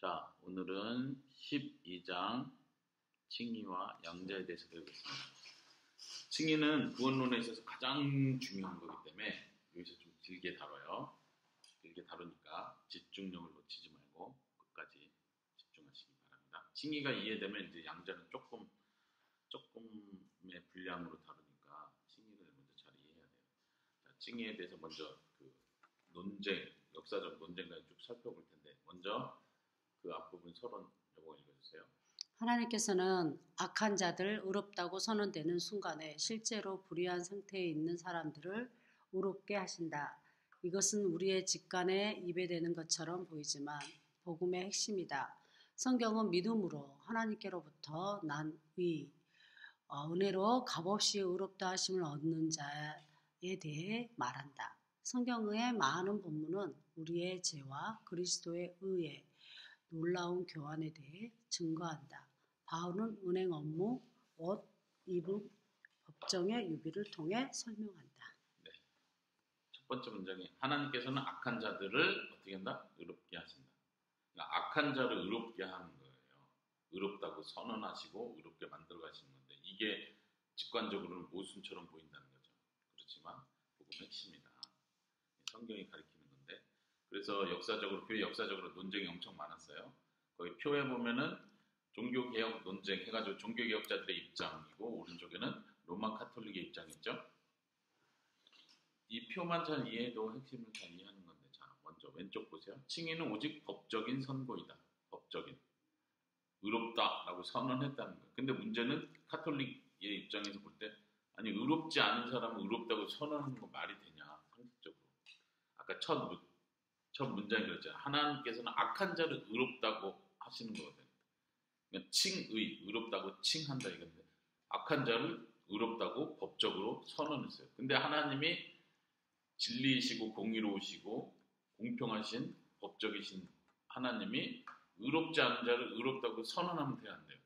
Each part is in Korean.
자, 오늘은 12장 칭의와 양자에 대해서 배우겠습니다. 칭의는 구원론에 있어서 가장 중요한 거기 때문에 여기서 좀 길게 다뤄요. 길게 다루니까 집중력을 놓치지 말고 끝까지 집중하시기 바랍니다. 칭의가 이해되면 이제 양자는 조금 조금의 분량으로 다루니까 칭의를 먼저 잘 이해해야 돼요. 자, 칭의에 대해서 먼저 그 논쟁, 역사적 논쟁까지 쭉 살펴볼 텐데 먼저 그 앞부분 서론 요거 읽어주세요. 하나님께서는 악한 자들 의롭다고 선언되는 순간에 실제로 불의한 상태에 있는 사람들을 의롭게 하신다. 이것은 우리의 직관에 입에대는 것처럼 보이지만 복음의 핵심이다. 성경은 믿음으로 하나님께로부터 난 의, 어, 은혜로 값없이 의롭다 하심을 얻는 자에 대해 말한다. 성경의 많은 본문은 우리의 죄와 그리스도의 의에 놀라운 교환에 대해 증거한다. 바울은 은행 업무, 옷, 입음, 법정의 유비를 통해 설명한다. 첫 번째 문장이 하나님께서는 악한 자들을 어떻게 한다? 의롭게 하신다. 그러니까 악한 자를 의롭게 하는 거예요. 의롭다고 선언하시고 의롭게 만들어 가시는 건데 이게 직관적으로는 모순처럼 보인다는 거죠. 그렇지만 복음의 핵심이다. 성경이 건데 그래서 역사적으로 교회 역사적으로 논쟁이 엄청 많았어요. 거기 표에 보면은 종교 개혁 논쟁 해가지고 종교 개혁자들의 입장이고 오른쪽에는 로마 카톨릭의 입장이죠. 이 표만 잘 이해해도 핵심을 잘 이해하는 건데 자 먼저 왼쪽 보세요. 칭의는 오직 법적인 선고이다. 법적인 의롭다라고 선언했다는 거예요. 근데 문제는 카톨릭의 입장에서 볼 때 아니 의롭지 않은 사람은 의롭다고 선언하는 거 말이 되냐 상식적으로 아까 첫, 문- 첫 문장이 그랬잖아요. 하나님께서는 악한 자를 의롭다고 하시는 거거든요. 그러니까 칭의 의롭다고 칭한다 이건데 악한 자를 의롭다고 법적으로 선언했어요. 근데 하나님이 진리이시고 공의로우시고 공평하신 법적이신 하나님이 의롭지 않은 자를 의롭다고 선언하면 돼야 안 돼요.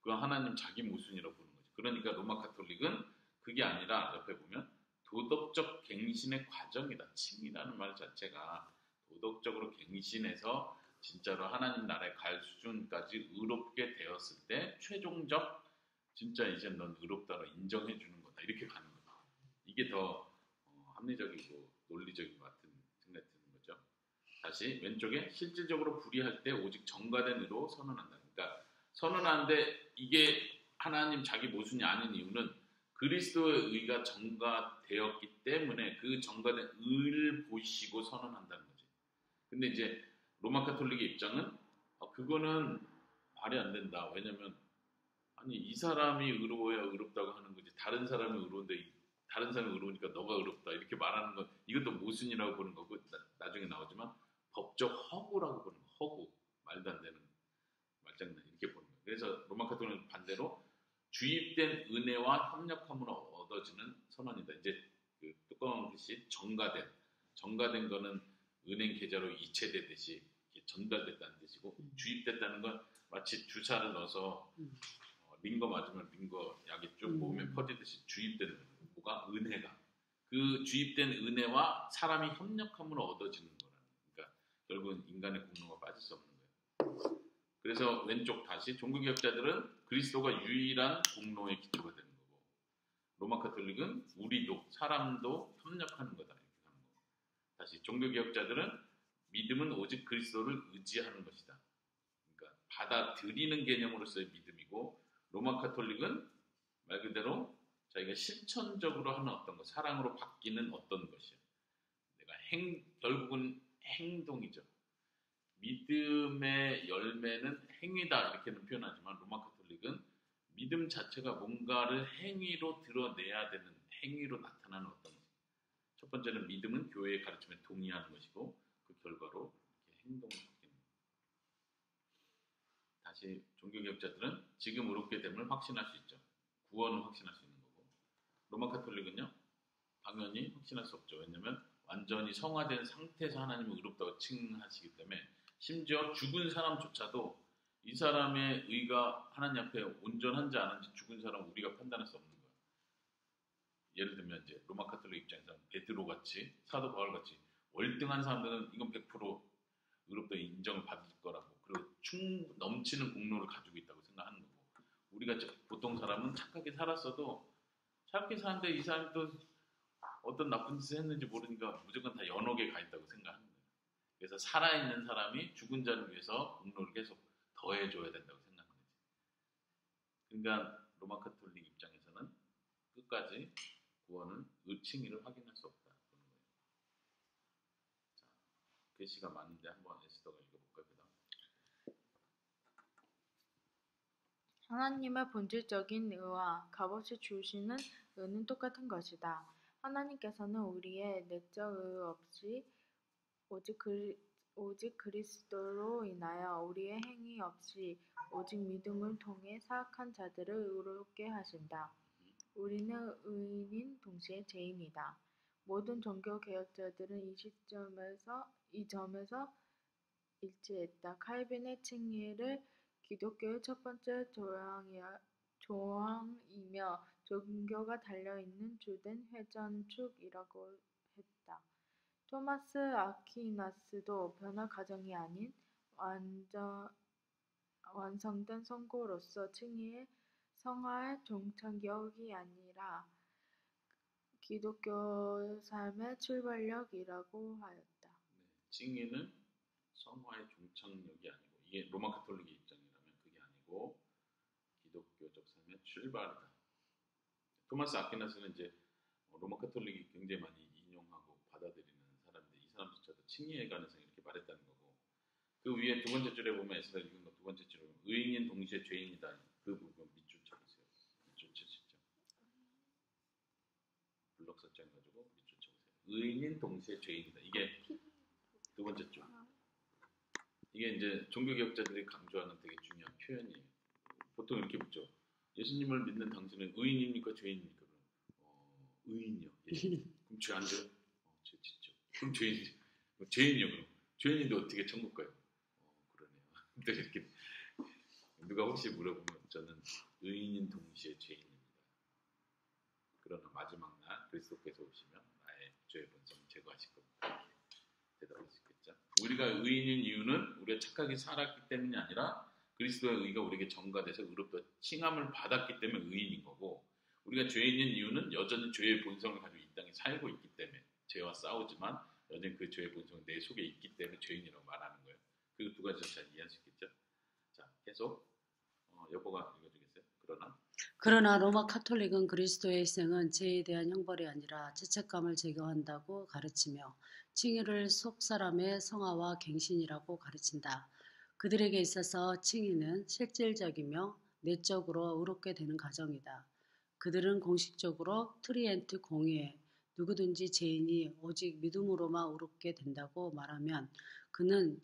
그건 하나님 자기 모순이라고 보는 거죠. 그러니까 로마 카톨릭은 그게 아니라 옆에 보면 도덕적 갱신의 과정이다. 칭이라는 말 자체가 도덕적으로 갱신해서 진짜로 하나님 나라에 갈 수준까지 의롭게 되었을 때 최종적 진짜 이제 넌 의롭다로 인정해 주는 거다. 이렇게 가는 거다. 이게 더 어, 합리적이고 논리적인 것 같은 생각이 드는 거죠. 다시 왼쪽에 실질적으로 불의할 때 오직 정가된 의로 선언한다. 그러니까 선언하는데 이게 하나님 자기 모순이 아닌 이유는 그리스도의 의가 정가되었기 때문에 그 정가된 의를 보시고 선언한다는. 근데 이제 로마 카톨릭의 입장은 아, 그거는 말이 안 된다. 왜냐면 아니 이 사람이 의로워야 의롭다고 하는 거지. 다른 사람이 의로운데 이- 다른 사람이 의로우니까 너가 의롭다 이렇게 말하는 건 이것도 모순이라고 보는 거고 나, 중에 나오지만 법적 허구라고 보는 거. 허구 말도 안 되는 말장난 이렇게 보는 거예요. 그래서 로마 카톨릭은 반대로 주입된 은혜와 협력함으로 얻어지는 선언이다. 이제 그 뚜껑 글씨 정가된 정가된 거는 은행 계좌로 이체되듯이 전달됐다는 뜻이고 음. 주입됐다는 건 마치 주사를 넣어서 음. 어, 링거 맞으면 링거 약이 쭉 음. 몸에 퍼지듯이 주입되는 뭐가 은혜가 그 주입된 은혜와 사람이 협력함으로 얻어지는 거라는 그러니까 결국은 인간의 공로가 빠질 수 없는 거예요. 그래서 왼쪽 다시 종교개혁자들은 그리스도가 유일한 공로의 기초가 되는 거고 로마 카톨릭은 우리도 사람도 협력하는 거다 다시 종교 개혁자들은 믿음은 오직 그리스도를 의지하는 것이다. 그러니까 받아들이는 개념으로서의 믿음이고 로마 카톨릭은 말 그대로 자기가 실천적으로 하는 어떤 것, 사랑으로 바뀌는 어떤 것이야. 내가 행 결국은 행동이죠. 믿음의 열매는 행위다 이렇게는 표현하지만 로마 카톨릭은 믿음 자체가 뭔가를 행위로 드러내야 되는 행위로 나타나는 어떤 것. 첫 번째는 믿음은 교회의 가르침에 동의하는 것이고 그 결과로 행동을 바뀌는 것. 다시 종교개혁자들은 지금 의롭게 됨을 확신할 수 있죠. 구원을 확신할 수 있는 거고 로마 카톨릭은요 당연히 확신할 수 없죠. 왜냐하면 완전히 성화된 상태에서 하나님을 의롭다고 칭하시기 때문에 심지어 죽은 사람조차도 이 사람의 의가 하나님 앞에 온전한지 아닌지 죽은 사람 우리가 판단할 수 없는 거 예를 들면 이제 로마 카톨릭 입장에서 베드로 같이 사도 바울 같이 월등한 사람들은 이건 100% 의롭다 인정을 받을 거라고 충 넘치는 공로를 가지고 있다고 생각하는 거고 우리가 저- 보통 사람은 착하게 살았어도 착하게 사는데 이 사람이 또 어떤 나쁜 짓을 했는지 모르니까 무조건 다 연옥에 가 있다고 생각하는 거예요. 그래서 살아있는 사람이 죽은 자를 위해서 공로를 계속 더해줘야 된다고 생각하는 거지. 그러니까 로마 카톨릭 입장에서는 끝까지 구원은 의칭의를 확인할 수 없다. 자, 글씨가 많은데 한번 에스더가 읽어볼까요? 하나님의 본질적인 의와 값없이 주시는 의는 똑같은 것이다. 하나님께서는 우리의 내적 의 없이 오직 그리, 오직 그리스도로 인하여 우리의 행위 없이 오직 믿음을 통해 사악한 자들을 의롭게 하신다. 우리는 의인인 동시에 죄인이다. 모든 종교 개혁자들은 이 시점에서 이 점에서 일치했다. 칼빈의 칭의를 기독교의 첫 번째 조항이야, 조항이며 종교가 달려있는 주된 회전축이라고 했다. 토마스 아퀴나스도 변화 과정이 아닌 완전, 완성된 선고로서 칭의의 성화의 종착역이 아니라 기독교 삶의 출발력이라고 하였다. 네, 칭의는 성화의 종착역이 아니고 이게 로마 카톨릭의 입장이라면 그게 아니고 기독교적 삶의 출발이다. 토마스 아퀴나스는 이제 로마 카톨릭이 굉장히 많이 인용하고 받아들이는 사람인데 이 사람조차도 칭의에 관해서 이렇게 말했다는 거고 그 위에 두 번째 줄에 보면 에스라 읽은 거 두 번째 줄에 보면 의인인 동시에 죄인이다. 그 부분 밑줄 쳐보세요. 밑줄 치시죠. 블록 설정 가지고 밑줄 쳐보세요. 의인인 동시에 죄인이다. 이게 두 번째 줄. 이게 이제 종교개혁자들이 강조하는 되게 중요한 표현이에요. 보통 이렇게 묻죠. 예수님을 믿는 당신은 의인입니까 죄인입니까? 어, 의인이요. 예수님. 그럼 죄 안 져요? 어, 죄 짓죠. 그럼. 그럼 죄인이요 그럼. 죄인인데 어떻게 천국 가요? 어, 그러네요. 근데 이렇게 누가 혹시 물어보면 저는 의인인 동시에 죄인입니다. 그러나 마지막 날 그리스도께서 오시면 죄의 본성을 제거하실 겁니다. 대답할 수 있겠죠. 우리가 의인인 이유는 우리가 착하게 살았기 때문이 아니라 그리스도의 의가 우리에게 전가돼서 의롭다 칭함을 받았기 때문에 의인인 거고 우리가 죄인인 이유는 여전히 죄의 본성을 가지고 이 땅에 살고 있기 때문에 죄와 싸우지만 여전히 그 죄의 본성이 내 속에 있기 때문에 죄인이라고 말하는 거예요. 그 두 가지를 잘 이해할 수 있겠죠. 자, 계속 어, 여보가 읽어주겠어요. 그러나 그러나 로마 카톨릭은 그리스도의 희생은 죄에 대한 형벌이 아니라 죄책감을 제거한다고 가르치며 칭의를 속 사람의 성화와 갱신이라고 가르친다. 그들에게 있어서 칭의는 실질적이며 내적으로 의롭게 되는 과정이다. 그들은 공식적으로 트리엔트 공의에 누구든지 죄인이 오직 믿음으로만 의롭게 된다고 말하면 그는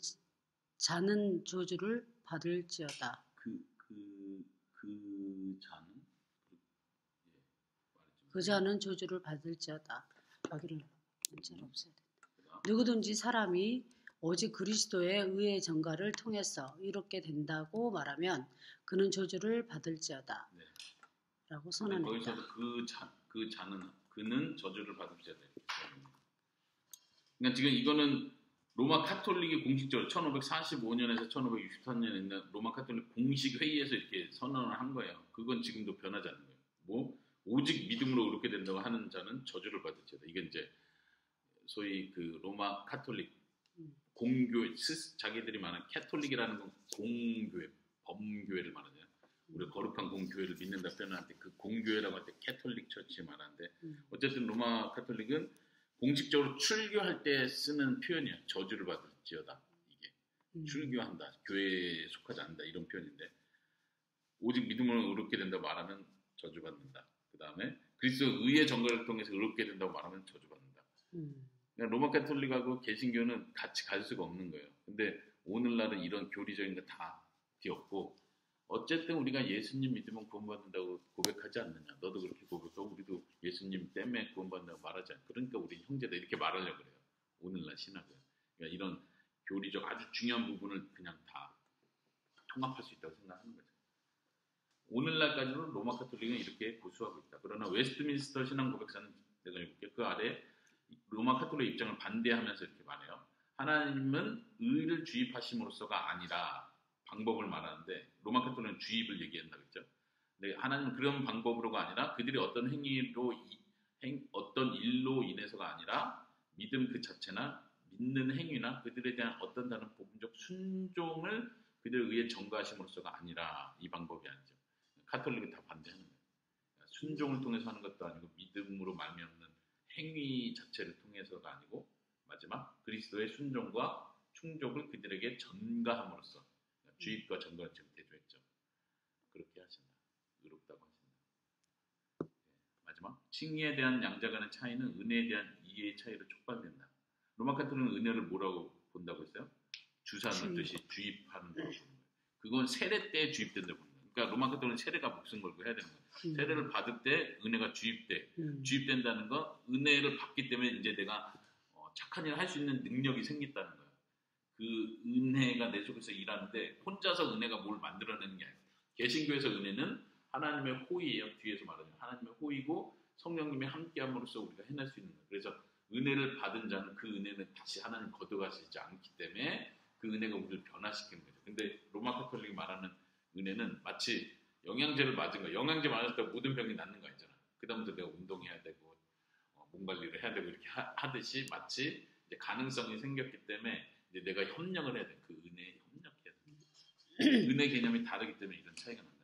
자는 저주를 받을지어다. 그 그 그 자는 그, 예, 말했지만 그 자는 저주를 받을지어다. 여기를 문자로 없애야 돼. 그다음, 누구든지 사람이 오직 그리스도의 의의 전가를 통해서 의롭게 된다고 말하면 그는 저주를 받을지어다. 네. 라고 거기서 선언했다. 그, 자, 그 자는 그는 저주를 받을지어다. 그러니까 지금 이거는 로마 카톨릭이 공식적으로 1545년에서 1563년에 있는 로마 카톨릭 공식 회의에서 이렇게 선언을 한 거예요. 그건 지금도 변하지 않는 거예요. 뭐 오직 믿음으로 의롭게 된다고 하는 자는 저주를 받을지어다. 이게 이제 소위 그 로마 카톨릭 음. 공교 스- 자기들이 말하는 Catholic이라는 건 공교회 범교회를 말하잖아요. 우리 거룩한 공교회를 믿는다 때그 공교회라고 할 때 Catholic church 말하는데 음. 어쨌든 로마 카톨릭은 공식적으로 출교할 때 쓰는 표현이야. 저주를 받을지어다. 이게 음. 출교한다. 교회에 속하지 않는다. 이런 표현인데 오직 믿음으로 의롭게 된다고 말하면 저주받는다. 그 다음에 그리스도 의의 전가를 통해서 의롭게 된다고 말하면 저주받는다. 음. 그러니까 로마 카톨릭하고 개신교는 같이 갈 수가 없는 거예요. 근데 오늘날은 이런 교리적인 거다 뒤엎고 어쨌든 우리가 예수님 믿으면 구원받는다고 고백하지 않느냐. 너도 그렇게 고백하고 우리도 예수님 때문에 구원받는다고 말하지 않. 그러니까 우리 형제다 이렇게 말하려고 그래요. 오늘날 신학은. 그러니까 이런 교리적 아주 중요한 부분을 그냥 다 통합할 수 있다고 생각하는 거죠. 오늘날까지는 로마 카톨릭은 이렇게 고수하고 있다. 그러나 웨스트민스터 신앙 고백서는 내가 읽을게 그 아래 로마 카톨릭 입장을 반대하면서 이렇게 말해요. 하나님은 의를 주입하심으로써가 아니라 방법을 말하는데 로마 카톨릭은 주입을 얘기한다 그랬죠. 근데 하나님은 그런 방법으로가 아니라 그들이 어떤 행위로 이- 행- 어떤 일로 인해서가 아니라 믿음 그 자체나 믿는 행위나 그들에 대한 어떤 다른 복음적 순종을 그들에 의해 전가하심으로써가 아니라 이 방법이 아니죠. 카톨릭은 다 반대하는 거예요. 순종을 통해서 하는 것도 아니고 믿음으로 말미암는 행위 자체를 통해서가 아니고 마지막 그리스도의 순종과 충족을 그들에게 전가함으로써 그러니까 주입과 전가를 지금 대조했죠. 그렇게 하신다. 의롭다고 하신다. 네. 마지막 칭의에 대한 양자간의 차이는 은혜에 대한 이해의 차이로 촉발된다. 로마 카톨릭은 은혜를 뭐라고 본다고 했어요? 주사 넣듯이 주입하는 거예요. 그건 세례 때 주입된다고 거예요. 그러니까 로마 카톨릭은 세례가 목숨 걸고 해야 되는 거예요. 음. 세례를 받을 때 은혜가 주입돼. 음. 주입된다는 건 은혜를 받기 때문에 이제 내가 어, 착한 일을 할 수 있는 능력이 생겼다는 거예요. 그 은혜가 내 속에서 일하는데 혼자서 은혜가 뭘 만들어내는 게 아니에요. 개신교에서 은혜는 하나님의 호의예요. 뒤에서 말하면 하나님의 호의고 성령님의 함께함으로써 우리가 해낼 수 있는 거예요. 그래서 은혜를 받은 자는 그 은혜는 다시 하나님 거둬가시지 않기 때문에 그 은혜가 우리를 변화시키는 거죠. 근데 로마 카톨릭이 말하는 은혜는 마치 영양제를 맞은 거, 영양제 맞았을 때 모든 병이 낫는 거 아니잖아. 그다음부터 내가 운동해야 되고 어, 몸 관리를 해야 되고 이렇게 하, 듯이 마치 이제 가능성이 생겼기 때문에 이제 내가 협력을 해야 돼. 그 은혜에 협력해야 돼. 은혜 개념이 다르기 때문에 이런 차이가 거야.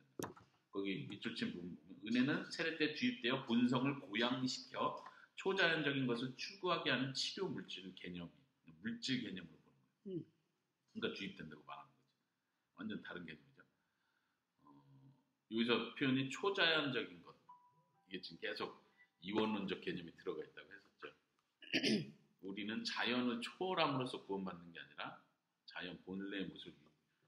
거기 밑줄 친 부분 보면 은혜는 세례 때 주입되어 본성을 고양시켜 초자연적인 것을 추구하게 하는 치료 물질 개념, 물질 개념으로 보는 거예요. 음. 그러니까 주입된다고 말하는 거죠. 완전 다른. 어, 여기서 표현이 초자연적인 것 이게 지금 계속 이원론적 개념이 들어가 있다고 했었죠. 우리는 자연을 초월함으로써 구원받는 게 아니라 자연 본래의 모습을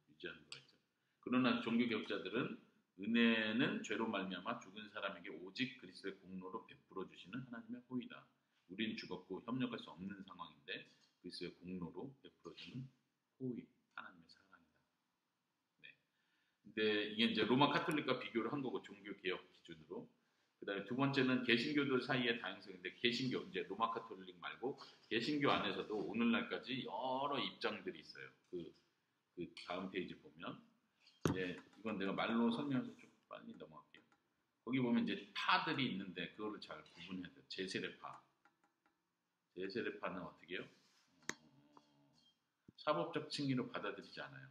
유지하는 거였죠. 그러나 종교 개혁자들은 은혜는 죄로 말미암아 죽은 사람에게 오직 그리스도의 공로로 베풀어 주시는 하나님의 호의다. 우리는 죽었고 협력할 수 없는 상황인데 그리스도의 공로로 베풀어 주는 호의, 하나님의 사랑이다. 네. 근데 이게 이제 로마 카톨릭과 비교를 한 거고 종교 개혁 기준으로. 그다음에 두 번째는 개신교들 사이의 다양성인데 개신교 이제 로마 카톨릭 말고 개신교 안에서도 오늘날까지 여러 입장들이 있어요. 그, 그 다음 페이지 보면 이제 이건 내가 말로 설명해서 좀 빨리 넘어갈게요. 거기 보면 이제 파들이 있는데 그거를 잘 구분해야 돼요. 재세례파. 재세례파는 어떻게 해요? 어, 사법적 칭의로 받아들이지 않아요.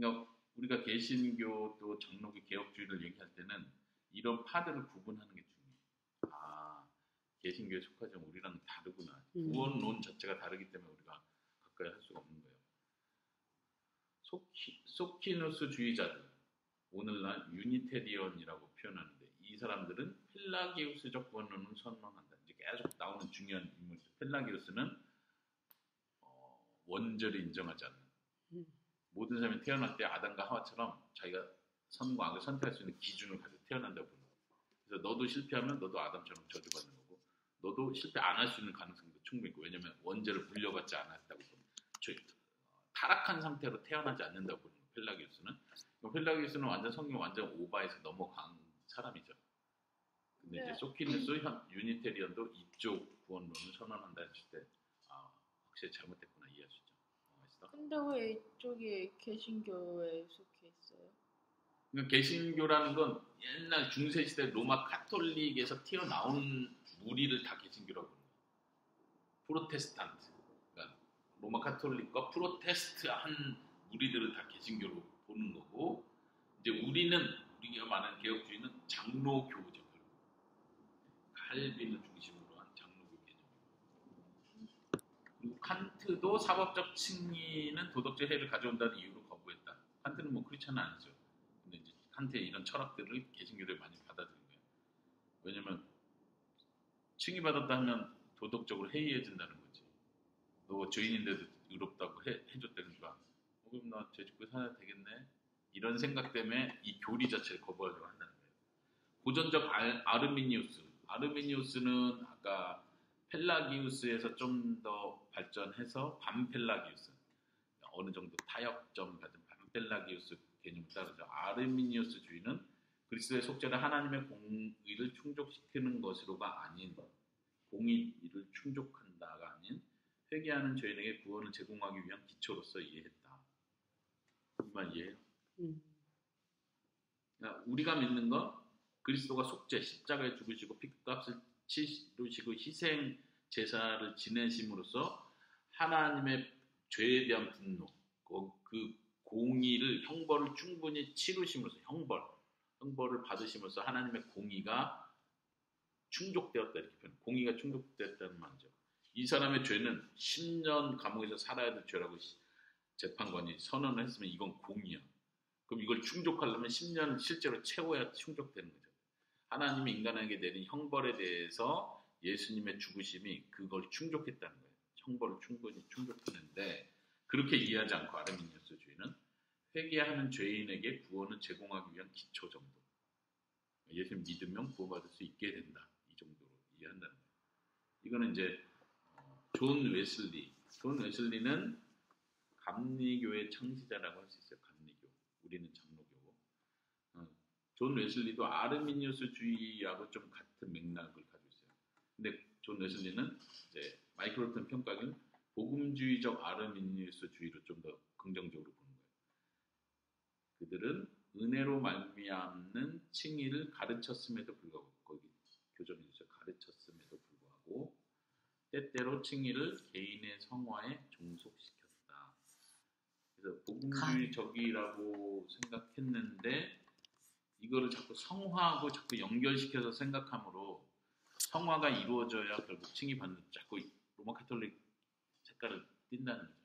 그러니까 우리가 개신교 또 장로교 개혁주의를 얘기할 때는 이런 파들을 구분하는 게 중요해요. 아, 개신교에 속하지만 우리랑 다르구나. 음. 구원론 자체가 다르기 때문에 우리가 가까이 할 수가 없는 거예요. 소키, 소키누스 주의자들, 오늘날 유니테리언이라고 표현하는데 이 사람들은 펠라기우스적 구원론을 선언한다. 이제 계속 나오는 중요한 인물이죠. 펠라기우스는 어, 원죄를 인정하지 않는 음. 모든 사람이 태어날 때 아담과 하와처럼 자기가 선과 악을 선택할 수 있는 기준을 가지고 태어난다고 보는 거예요. 그래서 너도 실패하면 너도 아담처럼 저주받는 거고 너도 실패 안 할 수 있는 가능성도 충분히 있고 왜냐면 원죄를 물려받지 않았다고 보는 거예요. 타락한 상태로 태어나지 않는다고 보는 거예요. 펠라기우스는 펠라기우스는 완전 성경 완전 오바에서 넘어간 사람이죠. 근데 이제 네. 소키누스 현- 유니테리언도 이쪽 구원론을 선언한다 했을 때 아, 확실히 잘못됐구나. 어, 있어? 근데 왜 이쪽이 개신교에 속해 있어요? 그러니까 개신교라는 건 옛날 중세 시대 로마 카톨릭에서 튀어나온 무리를 다 개신교라고 거예요. 프로테스탄트. 그러니까 로마 카톨릭과 프로테스트한 무리들을 다 개신교로 보는 거고 이제 우리는 우리가 말하는 개혁주의는 장로교죠. 칼빈을 중심으로 한 장로교 개념. 그리고 칸트도 사법적 칭의는 도덕적 해를 가져온다는 이유로 거부했다. 칸트는 뭐 크리스천은 아니죠. 근데 이제 칸트의 이런 철학들을 개신교에 많이 받아들인 거예요. 왜냐면 칭의받았다 하면 도덕적으로 해이해진다는 거지. 너 죄인인데도 의롭다고 해, 해줬다는 거야. 어, 그럼 나 죄짓고 살아야 되겠네. 이런 생각 때문에 이 교리 자체를 거부하려고 한다는 거예요. 고전적 알, 아르미니우스. 아르미니우스는 아까 펠라기우스에서 좀 더 발전해서 반펠라기우스. 어느 정도 타협점 같은 반펠라기우스 개념을 따르죠. 아르미니우스 주의는 그리스도의 속죄를 하나님의 공의를 충족시키는 것으로가 아닌 공의를 충족한다가 아닌 회개하는 죄인에게 구원을 제공하기 위한 기초로서 이해했다. 이말 이해해요? 음. 그러니까 우리가 믿는 건 그리스도가 속죄, 십자가에 죽으시고 피값을 치르시고 희생 제사를 지내심으로써 하나님의 죄에 대한 분노, 그- 그 공의를 형벌을 충분히 치르심으로써 형벌, 형벌을 받으심으로써 하나님의 공의가 충족되었다 이렇게 표현. 공의가 충족되었다는 말이죠. 이 사람의 죄는 10년 감옥에서 살아야 될 죄라고 시- 재판관이 선언을 했으면 이건 공이야. 그럼 이걸 충족하려면 10년 실제로 채워야 충족되는 거죠. 하나님이 인간에게 내린 형벌에 대해서 예수님의 죽으심이 그걸 충족했다는 거예요. 형벌을 충분히 충족했는데 그렇게 이해하지 않고 아르미니우스주의는 회개하는 죄인에게 구원을 제공하기 위한 기초 정도. 예수님 믿으면 구원받을 수 있게 된다. 이 정도로 이해한다는 거예요. 이거는 이제 어, 존 웨슬리. 존 웨슬리는 감리교의 창시자라고 할 수 있어요. 감리교. 우리는 존 웨슬리도 아르미니우스주의하고 좀 같은 맥락을 가지고 있어요. 근데 존 웨슬리는 이제 마이클 호튼 평가는 복음주의적 아르미니우스주의로 좀 더 긍정적으로 보는 거예요. 그들은 은혜로 말미암는 칭의를 가르쳤음에도 불구하고 거기 교정이 있죠. 가르쳤음에도 불구하고 때때로 칭의를 개인의 성화에 종속시켰다. 그래서 복음주의적이라고 생각했는데 이거를 자꾸 성화하고 자꾸 연결시켜서 생각하므로 성화가 이루어져야 결국 칭의 받는 자꾸 로마 카톨릭 색깔을 띈다는 거죠.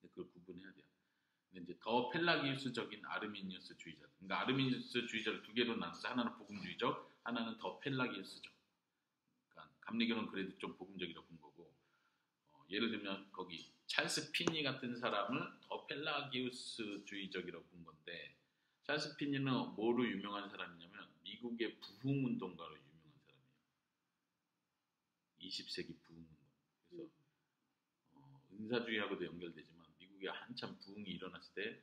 근데 그걸 구분해야 돼요. 근데 이제 더 펠라기우스적인 아르미니우스 주의자. 그러니까 아르미니우스 주의자를 두 개로 나눠서 하나는 복음주의적, 하나는 더 펠라기우스적. 그러니까 감리교는 그래도 좀 복음적이라고 본 거고 어, 예를 들면 거기 찰스 피니 같은 사람을 더 펠라기우스 주의적이라고 본 건데 찰스 피니는 뭐로 유명한 사람이냐면 미국의 부흥 운동가로 유명한 사람이에요. 20세기 부흥 운동. 그래서 어, 은사주의하고도 연결되지만 미국에 한참 부흥이 일어났을 때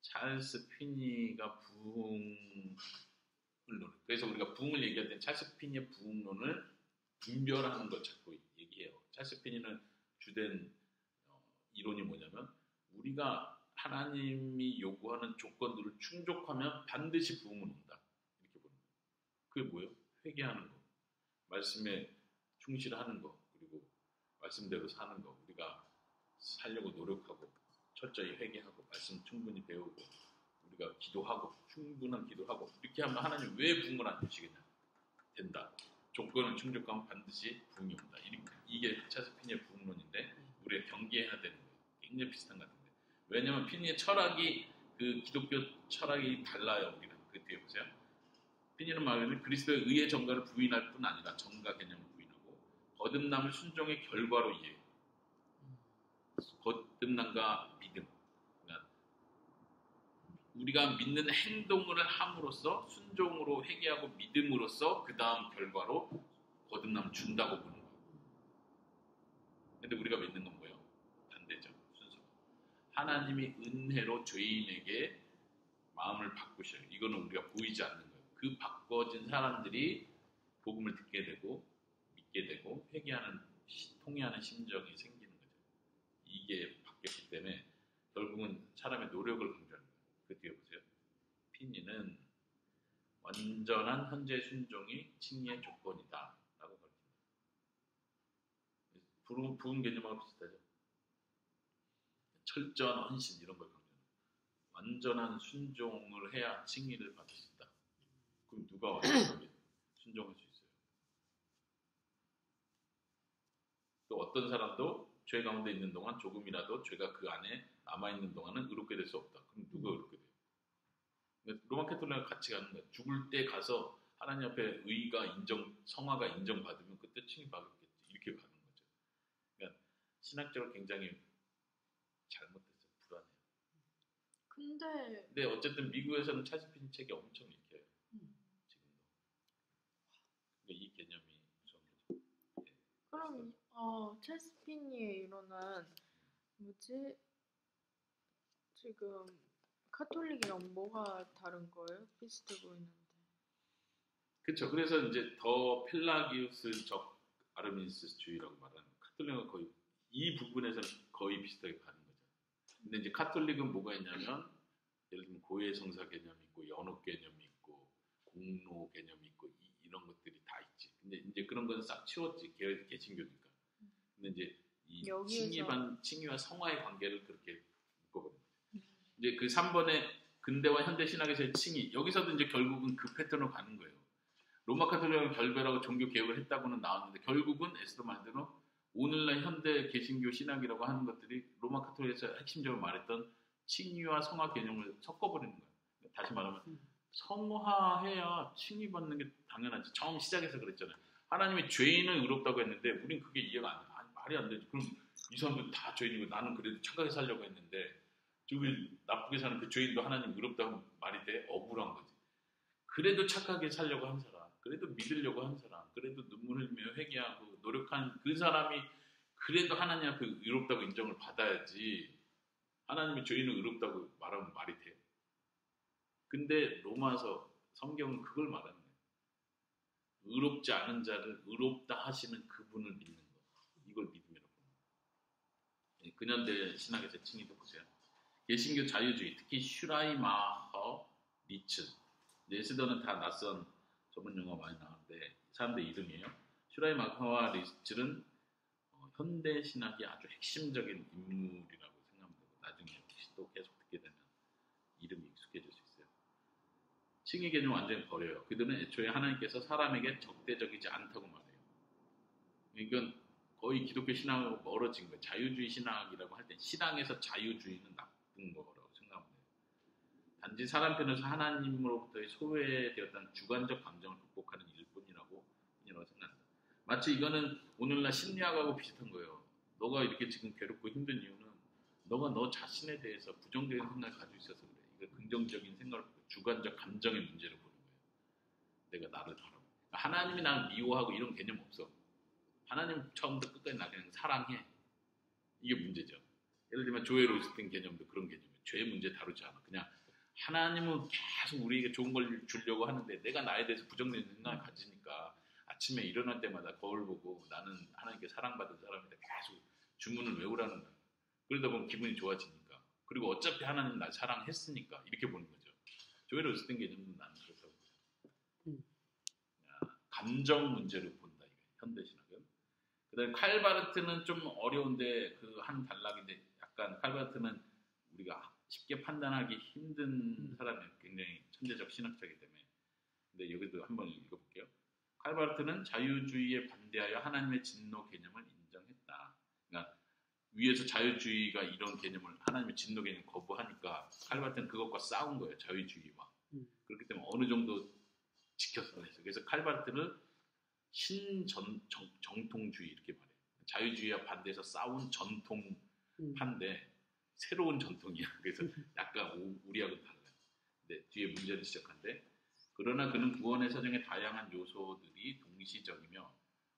찰스 피니가 부흥을 논 그래서 우리가 부흥을 얘기할 때 찰스 피니의 부흥론을 분별하는 걸 자꾸 얘기해요. 찰스 피니는 주된 어, 이론이 뭐냐면 우리가 하나님이 요구하는 조건들을 충족하면 반드시 부흥은 온다. 이렇게 보는 거예요. 그게 뭐예요? 회개하는 거, 말씀에 충실하는 거, 그리고 말씀대로 사는 거, 우리가 살려고 노력하고 철저히 회개하고 말씀 충분히 배우고 우리가 기도하고 충분한 기도하고 이렇게 하면 하나님 왜 부흥을 안 주시겠냐? 된다. 조건을 충족하면 반드시 부흥이 온다. 이- 이게 차스 피니의 부흥론인데 우리가 경계해야 되는 거예요. 굉장히 비슷한 것 같은데 왜냐하면 피니의 철학이 그 기독교 철학이 달라요. 우리랑 그 뒤에 보세요. 피니는 말하는 그리스도의 의의 정가를 부인할 뿐 아니라 정가 개념을 부인하고 거듭남을 순종의 결과로 이해해요. 거듭남과 믿음. 그러니까 우리가 믿는 행동을 함으로써 순종으로 회개하고 믿음으로써 그 다음 결과로 거듭남 준다고 보는 거예요. 근데 우리가 믿는 건. 하나님이 은혜로 죄인에게 마음을 바꾸셔요. 이거는 우리가 보이지 않는 거예요. 그 바꿔진 사람들이 복음을 듣게 되고 믿게 되고 회개하는 시- 통회하는 심정이 생기는 거죠. 이게 바뀌었기 때문에 결국은 사람의 노력을 강조하는 거예요. 그 뒤에 보세요. 피니는 완전한 현재 순종이 칭의의 조건이다. 라고 가르칩니다. 부흥 개념하고 비슷하죠. 철저한 헌신 이런 걸 강조합니다. 완전한 순종을 해야 칭의를 받을 수 있다. 그럼 누가 완전하게 순종할 수 있어요? 또 어떤 사람도 죄 가운데 있는 동안 조금이라도 죄가 그 안에 남아 있는 동안은 의롭게 될 수 없다. 그럼 누가 의롭게 돼요? 로마 캐톨릭과 같이 가는 거예요. 죽을 때 가서 하나님 앞에 의가 인정, 성화가 인정받으면 그때 칭의 받겠지. 이렇게 가는 거죠. 그러니까 신학적으로 굉장히 잘못됐어요. 불안해요. 근데 근데 어쨌든 미국에서는 찰스핀 책이 엄청 읽혀요. 음. 지금도. 그러니까 이 개념이 무서운 거죠. 그럼 어 체스피니의 이론은 뭐지? 지금 카톨릭이랑 뭐가 다른 거예요? 비슷해 보이는데. 그렇죠. 그래서 이제 더 펠라기우스 적 아르미니스주의라고 말하는 카톨릭은 거의 이 부분에서는 거의 비슷하게 가는. 근데 이제 카톨릭은 뭐가 있냐면 예를 들면 고해 성사 개념이 있고 연옥 개념이 있고 공로 개념이 있고 이, 런 것들이 다 있지. 근데 이제 그런 거는 싹 치웠지. 개, 개신교니까. 근데 이제 이 칭의반 칭의와 성화의 관계를 그렇게 묶어버린 거죠. 이제 그 3번의 근대와 현대 신학에서의 칭의 여기서도 이제 결국은 그 패턴으로 가는 거예요. 로마 카톨릭은 결별하고 종교 개혁을 했다고는 나왔는데 결국은 에스더 말대로 오늘날 현대 개신교 신학이라고 하는 것들이 로마 카톨릭에서 핵심적으로 말했던 칭의와 성화 개념을 섞어버리는 거예요. 다시 말하면 음. 성화해야 칭의받는 게 당연하지. 처음 시작에서 그랬잖아요. 하나님이 죄인을 의롭다고 했는데 우린 그게 이해가 안 돼. 아니, 말이 안 되지. 그럼 이 사람들 다 죄인이고 나는 그래도 착하게 살려고 했는데 저기 나쁘게 사는 그 죄인도 하나님 의롭다고 말이 돼? 억울한 거지. 그래도 착하게 살려고 한 사람, 그래도 믿으려고 한 사람, 그래도 눈물 흘리며 회개하고 노력한 그 사람이 그래도 하나님 앞에 의롭다고 인정을 받아야지 하나님이 죄인을 의롭다고 말하면 말이 돼요. 근데 로마서 성경은 그걸 말하는 거예요. 의롭지 않은 자를 의롭다 하시는 그분을 믿는 거. 이걸 믿음이라고 합니다. 예, 근현대 신학에서 칭의도 보세요. 개신교 자유주의, 특히 슈라이마허 리츠. 네스더는 다 낯선 전문 용어 많이 나오는데 사람들 이름이에요. 슈라이마허와 리츠는 어, 현대 신학의 아주 핵심적인 인물이라고 생각하면 되고 나중에 또 계속 듣게 되면 이름이 익숙해질 수 있어요. 칭의 개념 완전히 버려요. 그들은 애초에 하나님께서 사람에게 적대적이지 않다고 말해요. 이건 거의 기독교 신앙하고 멀어진 거예요. 자유주의 신학이라고 할 때 신앙에서 자유주의는 나쁜 거라고 돼요. 단지 사람 편에서 하나님으로부터의 소외되었다는 주관적 감정을 극복하는 일뿐이라고 이라고 생각한다. 마치 이거는 오늘날 심리학하고 비슷한 거예요. 너가 이렇게 지금 괴롭고 힘든 이유는 너가 너 자신에 대해서 부정적인 생각을 가지고 있어서 그래. 이거 긍정적인 생각을 주관적 감정의 문제를 보는 거예요. 내가 나를 바라고. 하나님이 나를 미워하고 이런 개념 없어. 하나님 처음부터 끝까지 나 그냥 사랑해. 이게 문제죠. 예를 들면 조엘 로스틴 개념도 그런 개념이에요. 죄의 문제 다루지 않아. 그냥 하나님은 계속 우리에게 좋은 걸 주려고 하는데 내가 나에 대해서 부정적인 생각을 가지니까 아침에 일어날 때마다 거울 보고 나는 하나님께 사랑받은 사람이다. 계속 주문을 외우라는 거야. 그러다 보면 기분이 좋아지니까. 그리고 어차피 하나님 날 사랑했으니까 이렇게 보는 거죠. 조엘 로스틴 개념도 나는 그렇다고 봐요. 음. 야, 감정 문제로 본다. 이거 현대 신학은. 그다음에 칼바르트는 좀 어려운데 그 한 단락인데 약간 칼바르트는 우리가 쉽게 판단하기 힘든 사람이에요. 굉장히 천재적 신학자이기 때문에. 근데 여기도 한번 읽어볼게요. 칼바르트는 자유주의에 반대하여 하나님의 진노 개념을 인정했다. 그러니까 위에서 자유주의가 이런 개념을 하나님의 진노 개념 거부하니까 칼바르트는 그것과 싸운 거예요. 자유주의와. 음. 그렇기 때문에 어느 정도 지켰어요. 그래서 칼바르트를 신전 정통주의 이렇게 말해요. 자유주의와 반대해서 싸운 전통파인데 음. 새로운 전통이야. 그래서 약간 우- 우리하고는 달라요. 근데 뒤에 문제를 지적한데 그러나 그는 구원의 사정의 다양한 요소들이 동시적이며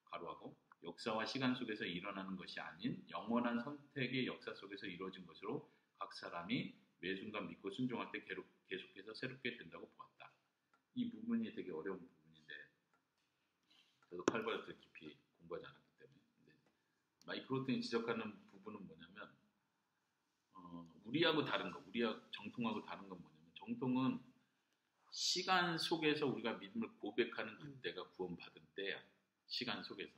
가로하고 역사와 시간 속에서 일어나는 것이 아닌 영원한 선택의 역사 속에서 이루어진 것으로 각 사람이 매 순간 믿고 순종할 때 계속, 계속해서 새롭게 된다고 보았다. 이 부분이 되게 어려운 부분인데 저도 칼바르트 깊이 공부하지 않았기 때문에 근데 마이크로튼이 지적하는 부분은 뭐냐면 어, 우리하고 다른 거, 우리하고 정통하고 다른 건 뭐냐면 정통은 시간 속에서 우리가 믿음을 고백하는 그때가 구원받은 때야. 시간 속에서.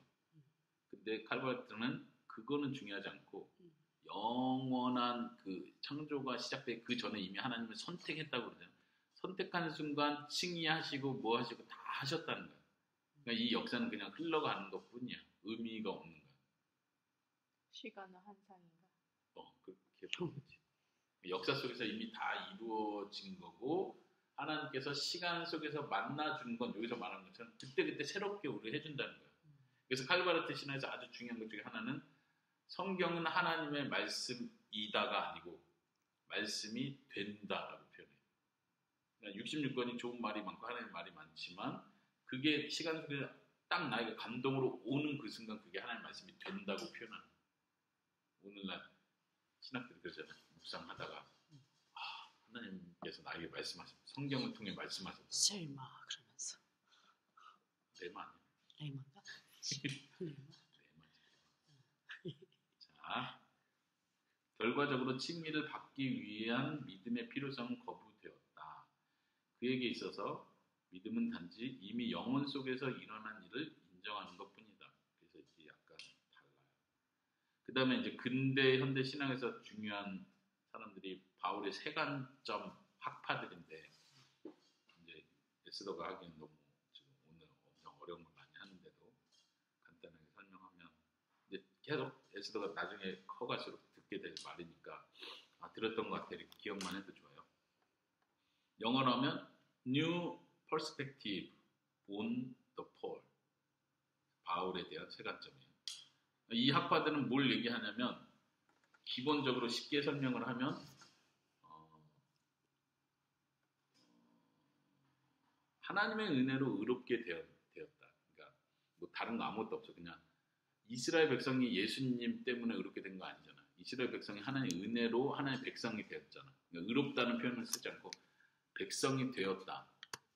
근데 칼바르트는 그거는 중요하지 않고 음. 영원한 그 창조가 시작돼 그 전에 이미 하나님을 선택했다고 그러잖아요. 선택하는 순간 칭의하시고 뭐 하시고 다 하셨다는 거야. 그러니까 이 역사는 그냥 흘러가는 것 뿐이야. 의미가 없는 거야. 시간은 한상인가? 어, 그렇게 보는 거지. 역사 속에서 이미 다 이루어진 거고 하나님께서 시간 속에서 만나준 건 여기서 말하는 것처럼 그때그때 새롭게 우리를 해준다는 거예요. 그래서 칼바르트 신화에서 아주 중요한 것 중에 하나는 성경은 하나님의 말씀이다가 아니고 말씀이 된다라고 표현해요. 그러니까 66권이 좋은 말이 많고 하나님의 말이 많지만 그게 시간 속에 딱 나에게 감동으로 오는 그 순간 그게 하나님의 말씀이 된다고 표현하는 거예요. 오늘날 신학들이 그러잖아요. 묵상하다가 아, 하나님께서 나에게 말씀하셨 성경을 통해 말씀하셨다. 설마 그러면서 내만 아니야. 레이먼. 내만. 자, 더 결과적으로 칭의를 받기 위한 믿음의 필요성은 거부되었다. 그에게 있어서 믿음은 단지 이미 영혼 속에서 일어난 일을 인정하는 것뿐이다. 그래서 이게 약간 달라요. 그 다음에 이제 근대 현대 신앙에서 중요한 사람들이 바울의 세 관점 학파들인데 이제 에스더가 하기엔 너무 지금 오늘 엄청 어려운 걸 많이 하는데도 간단하게 설명하면 이제 계속 에스더가 나중에 커갈수록 듣게 될 말이니까 아, 들었던 것 같아 이렇게 기억만 해도 좋아요. 영어로 하면 New Perspective on the Paul 바울에 대한 세 관점이에요. 이 학파들은 뭘 얘기하냐면 기본적으로 쉽게 설명을 하면 어, 하나님의 은혜로 의롭게 되었, 다 그러니까 뭐 다른 거 아무것도 없어. 그냥 이스라엘 백성이 예수님 때문에 의롭게 된 거 아니잖아. 이스라엘 백성이 하나님의 은혜로 하나님의 백성이 되었잖아. 그러니까 의롭다는 표현을 쓰지 않고 백성이 되었다.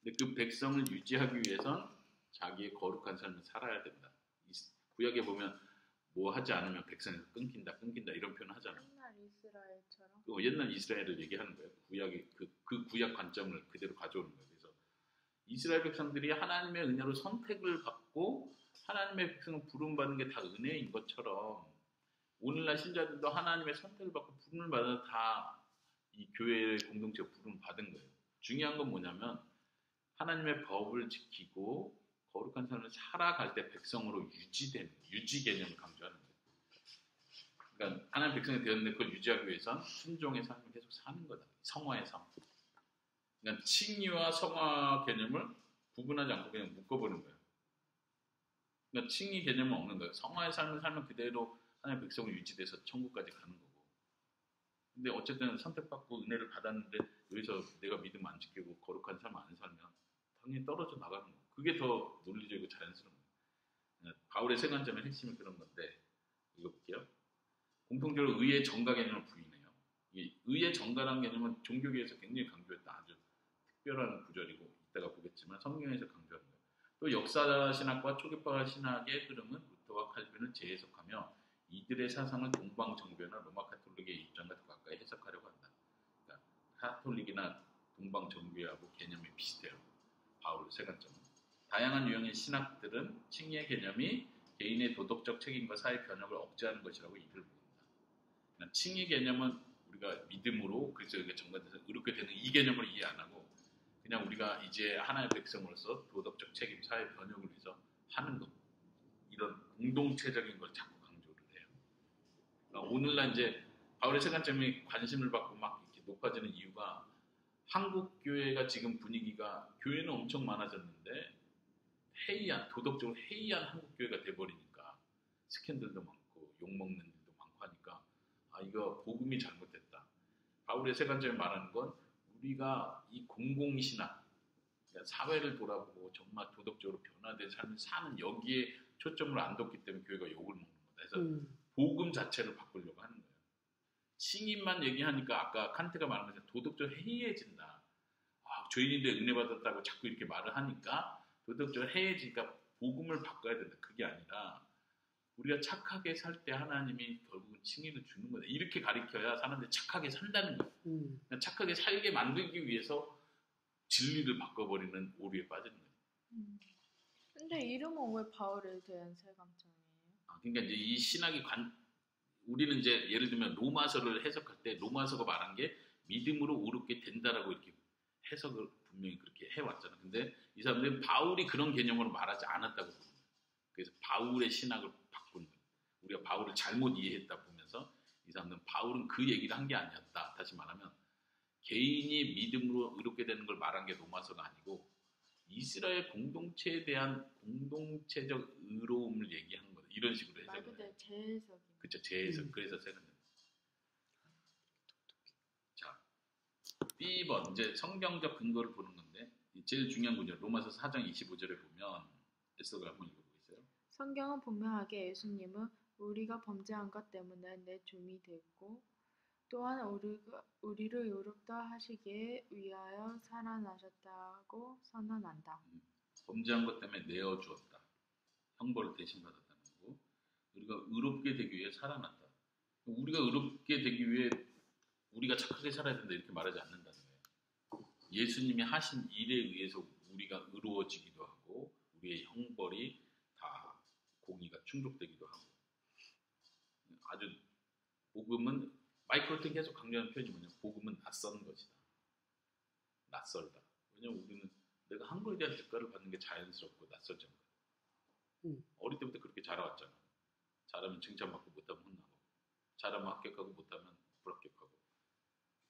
근데 그 백성을 유지하기 위해선 자기의 거룩한 삶을 살아야 된다. 이 구약에 보면 뭐 하지 않으면 백성에서 끊긴다, 끊긴다 이런 표현 하잖아. 옛날 이스라엘처럼. 그 옛날 이스라엘을 얘기하는 거예요. 구약이 그, 그 구약 관점을 그대로 가져오는 거예요. 이스라엘 백성들이 하나님의 은혜로 선택을 받고 하나님의 백성을 부름 받는 게 다 은혜인 것처럼 오늘날 신자들도 하나님의 선택을 받고 부름을 받아 다 이 교회의 공동체 부름 받은 거예요. 중요한 건 뭐냐면 하나님의 법을 지키고 거룩한 삶을 살아갈 때 백성으로 유지되는 유지 개념을 강조하는 거예요. 그러니까 하나님 백성이 되었는데 그걸 유지하기 위해선 순종의 삶을 계속 사는 거다. 성화의 삶. 그러니까 칭의와 성화 개념을 구분하지 않고 그냥 묶어버는 거예요. 그러니까 칭의 개념은 없는 거예요. 성화의 삶을 살면 그대로 하나님 백성을 유지돼서 천국까지 가는 거고. 근데 어쨌든 선택받고 은혜를 받았는데 여기서 내가 믿음 안 지키고 거룩한 삶 안 살면 당연히 떨어져 나가는 거예요. 그게 더 논리적이고 자연스러운 거예요. 바울의 세 관점의 핵심이 그런 건데 읽어볼게요. 공통적으로 의의 정가 개념을 부인해요. 이 의의 정가라는 개념은 종교계에서 굉장히 강조했던 아주 특별한 구절이고 이따가 보겠지만 성경에서 거예요. 또 역사 신학과 초기파 신학의 흐름은 루터와 칼빈을 재해석하며 이들의 사상을 동방 정교나 로마 카톨릭의 입장과 더 가까이 해석하려고 한다. 그러니까 카톨릭이나 동방 정교하고 개념이 비슷해요. 바울 세 관점은. 다양한 유형의 신학들은 칭의의 개념이 개인의 도덕적 책임과 사회 변혁을 억제하는 것이라고 이를 봅니다. 그러니까 칭의 개념은 우리가 믿음으로 이게 정관돼서 이렇게 되는 이 개념을 이해 안 하고 그냥 우리가 이제 하나의 백성으로서 도덕적 책임, 사회 변혁을 위해서 하는 것 이런 공동체적인 걸 자꾸 강조를 해요. 그러니까 오늘날 이제 바울의 세 관점이 관심을 받고 막 이렇게 높아지는 이유가 한국 교회가 지금 분위기가 교회는 엄청 많아졌는데 해이한 도덕적으로 해이한 한국 교회가 돼버리니까 스캔들도 많고 욕 먹는 일도 많고 하니까 아 이거 복음이 잘못됐다. 바울의 세 관점이 말하는 건 우리가 이 공공신학 그러니까 사회를 돌아보고 정말 도덕적으로 변화된 삶을 사는 여기에 초점을 안 뒀기 때문에 교회가 욕을 먹는 거다. 그래서 음, 복음 자체를 바꾸려고 하는 거예요. 신임만 얘기하니까 아까 칸트가 말한 것처럼 도덕적으로 해이해진다. 아, 죄인인데 은혜 받았다고 자꾸 이렇게 말을 하니까 도덕적으로 해이해지니까 복음을 바꿔야 된다. 그게 아니라 우리가 착하게 살 때 하나님이 결국은 칭의를 주는 거다. 이렇게 가리켜야 사람들이 착하게 산다는 거예요. 음. 그러니까 착하게 살게 만들기 위해서 진리를 바꿔버리는 오류에 빠지는 거예요. 음. 근데 이름은 왜 바울에 대한 세감점이에요? 아, 그러니까 이제 이 신학이 관 우리는 이제 예를 들면 로마서를 해석할 때 로마서가 말한 게 믿음으로 의롭게 된다라고 이렇게 해석을 분명히 그렇게 해왔잖아. 근데 이 사람들은 바울이 그런 개념으로 말하지 않았다고 보는 거예요. 그래서 바울의 신학을. 우리가 바울을 잘못 이해했다 보면서 이 사람들은 바울은 그 얘기를 한 게 아니었다. 다시 말하면 개인이 믿음으로 의롭게 되는 걸 말한 게 로마서가 아니고 이스라엘 공동체에 대한 공동체적 의로움을 얘기하는 거다. 이런 식으로 말 해석을 해요. 그대로 재해석이. 그쵸 재해석 음. 그래서 세는 자 B번 이제 성경적 근거를 보는 건데 이 제일 중요한 구절 로마서 4장 25절에 보면 에스더가 한번 읽어보겠어요 성경은 분명하게 예수님은 우리가 범죄한 것 때문에 내 죽음이 됐고 또한 우리가, 우리를 의롭다 하시기에 위하여 살아나셨다고 선언한다. 범죄한 것 때문에 내어 주었다 형벌을 대신 받았다는 거고 우리가 의롭게 되기 위해 살아났다 우리가 의롭게 되기 위해 우리가 착하게 살아야 된다 이렇게 말하지 않는다는 거예요. 예수님이 하신 일에 의해서 우리가 의로워지기도 우리의 형벌이 다 공의가 충족되기도 하고 아주 복음은 마이크로 때 계속 강조하는 표현이 뭐냐 복음은 낯선 것이다. 낯설다. 왜냐면 우리는 내가 한 거에 대한 대가를 받는 게 자연스럽고 낯설지 않거든. 음. 어릴 때부터 그렇게 자라왔잖아. 잘하면 칭찬받고 못하면 혼나고 잘하면 합격하고 못하면 불합격하고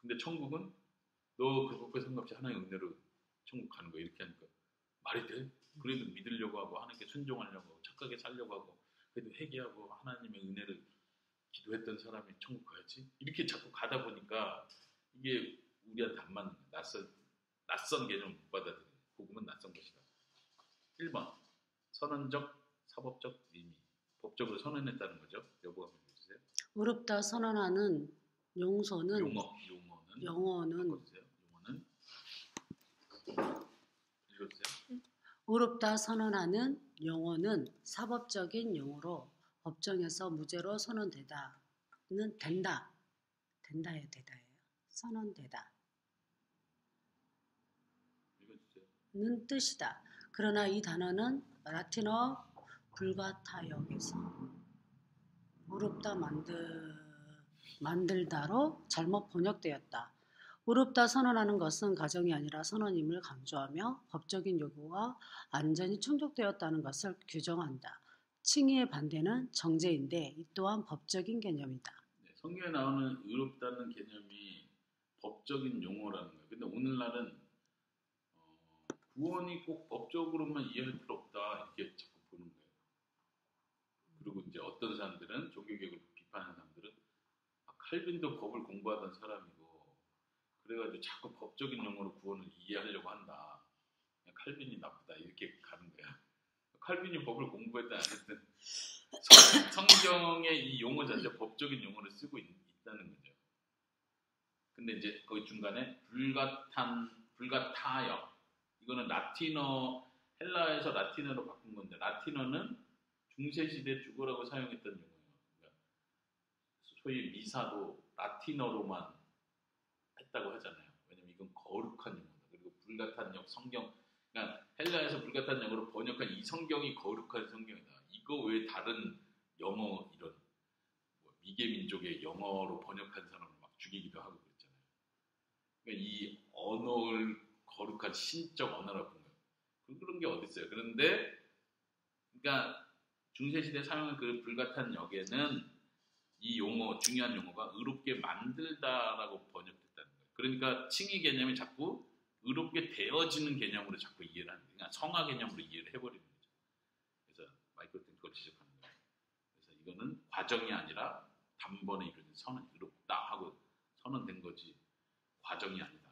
근데 천국은 너 그것과 상관없이 하나님의 은혜로 천국 가는 거야 이렇게 하니까 말이 돼? 그래도 믿으려고 하고 하나님께 순종하려고 하고 착하게 살려고 하고 그래도 회개하고 하나님의 은혜를 기도했던 사람이 천국 가야지? 이렇게 자꾸 가다 보니까 이게 우리한테 안 맞는 거야 낯선, 낯선 개념을 못 받아들여 복음은 낯선 것이다. 1번 선언적 사법적 의미. 법적으로 선언했다는 거죠? 여보가 한번 해주세요. 의롭다. 선언하는 용서는 용어 용어는 영어는 바꿔주세요. 용어는 읽어주세요. 의롭다. 선언하는 용어는 사법적인 용어로 법정에서 무죄로 선언되다는 된다. 된다예요, 되다예요. 선언되다. 는 뜻이다. 그러나 이 단어는 라틴어 불가타역에서 의롭다 만들, 만들다로 잘못 번역되었다. 의롭다 선언하는 것은 가정이 아니라 선언임을 강조하며 법적인 요구가 완전히 충족되었다는 것을 규정한다. 칭의의 반대는 정죄인데 이 또한 법적인 개념이다. 네, 성경에 나오는 의롭다는 개념이 법적인 용어라는 거예요. 근데 오늘날은 어, 구원이 꼭 법적으로만 이해할 필요 없다 이렇게 자꾸 보는 거예요. 그리고 이제 어떤 사람들은 종교개혁을 비판하는 사람들은 아, 칼빈도 법을 공부하던 사람이고 그래가지고 자꾸 법적인 용어로 구원을 이해하려고 한다. 칼빈이 나쁘다 이렇게 가는 거야. 칼빈이 법을 공부했든 안 했든 성, 성경의 이 용어 자체 법적인 용어를 쓰고 있, 있다는 거죠. 근데 이제 거기 중간에 불가탄 불가타역 이거는 라틴어 헬라에서 라틴어로 바꾼 건데 라틴어는 중세 시대 주거라고 사용했던 용어예요. 그러니까 소위 미사도 라틴어로만 했다고 하잖아요. 왜냐면 이건 거룩한 용어다. 그리고 불가탄 역 성경 그러니까 헬라에서 불가탄 역으로 번역한 이 성경이 거룩한 성경이다. 이거 외에 다른 영어 이런 뭐 미개 민족의 영어로 번역한 사람을 막 죽이기도 하고 그랬잖아요. 그러니까 이 언어를 거룩한 신적 언어라고 본 거예요. 그런 게 어디 있어요? 그런데 그러니까 중세 시대 사용한 그 불가탄 역에는 이 용어 중요한 용어가 의롭게 만들다라고 번역됐다는 거예요. 그러니까 칭의 개념이 자꾸 의롭게 되어지는 개념으로 자꾸 이해를 하는. 그러니까 성화 개념으로 이해를 해버리는 거죠. 그래서 마이클 땐 그걸 지적하는 거예요. 그래서 이거는 과정이 아니라 단번에 이루어진 선언, 의롭다 하고 선언된 거지 과정이 아니다.